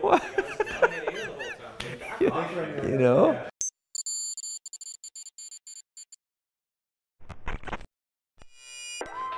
What? you know?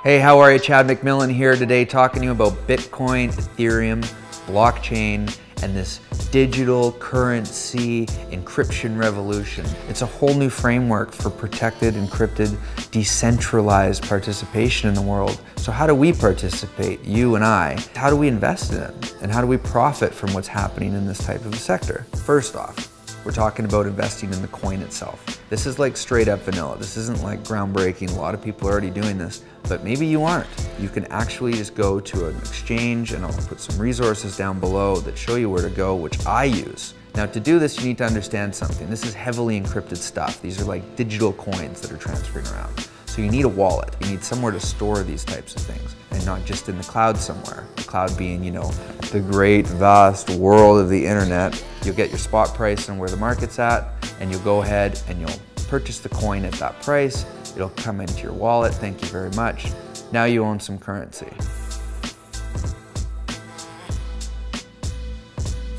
Hey, how are you? Chad McMillan here today talking to you about Bitcoin, Ethereum, blockchain, and this digital currency encryption revolution. It's a whole new framework for protected, encrypted, decentralized participation in the world. So how do we participate, you and I? How do we invest in it? And how do we profit from what's happening in this type of a sector? First off, we're talking about investing in the coin itself. This is like straight up vanilla. This isn't like groundbreaking. A lot of people are already doing this, but maybe you aren't. You can actually just go to an exchange and I'll put some resources down below that show you where to go, which I use. Now to do this, you need to understand something. This is heavily encrypted stuff. These are like digital coins that are transferring around. So you need a wallet. You need somewhere to store these types of things and not just in the cloud somewhere. The cloud being, you know, the great vast world of the internet. You'll get your spot price and where the market's at and you'll go ahead and you'll purchase the coin at that price. It'll come into your wallet. Thank you very much. Now you own some currency.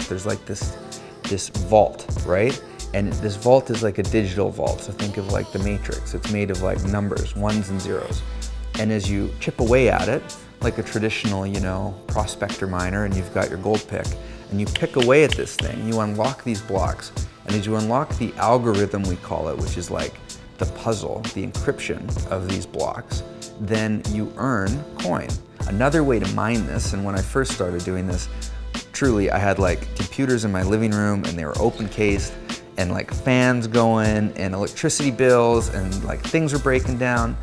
There's like this, this vault, right? And this vault is like a digital vault. So think of like the matrix. It's made of like numbers, ones and zeros. And as you chip away at it, like a traditional, you know, prospector miner and you've got your gold pick and you pick away at this thing, you unlock these blocks. And as you unlock the algorithm, we call it, which is like the puzzle, the encryption of these blocks, then you earn coin. Another way to mine this, and when I first started doing this, truly I had like computers in my living room and they were open cased and like fans going and electricity bills and like things were breaking down.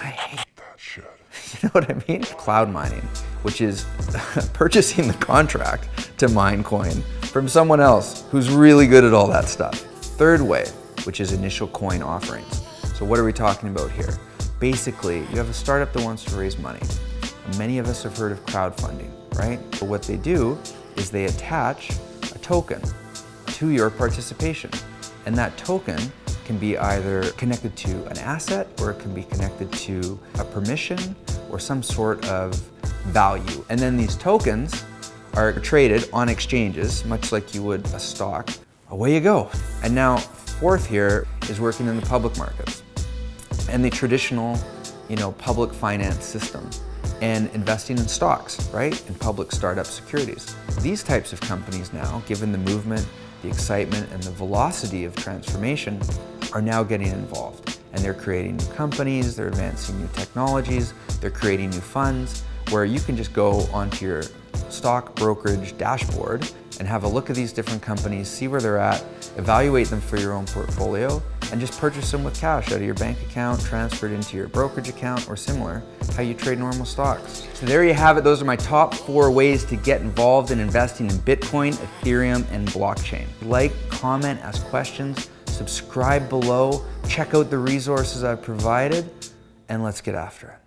I hate that shit. You know what I mean? Cloud mining, which is purchasing the contract to mine coin from someone else who's really good at all that stuff. Third way, which is initial coin offerings. So what are we talking about here? Basically, you have a startup that wants to raise money. Many of us have heard of crowdfunding, right? But what they do is they attach a token to your participation. And that token can be either connected to an asset or it can be connected to a permission or some sort of value. And then these tokens are traded on exchanges, much like you would a stock. Away you go. And now fourth here is working in the public markets and the traditional, you know, public finance system and investing in stocks, right? In public startup securities. These types of companies now, given the movement the excitement and the velocity of transformation are now getting involved. And they're creating new companies, they're advancing new technologies, they're creating new funds where you can just go onto your stock brokerage dashboard and have a look at these different companies, see where they're at, evaluate them for your own portfolio, and just purchase them with cash out of your bank account, transferred into your brokerage account, or similar, how you trade normal stocks. So there you have it. Those are my top four ways to get involved in investing in Bitcoin, Ethereum, and blockchain. Like, comment, ask questions, subscribe below, check out the resources I've provided, and let's get after it.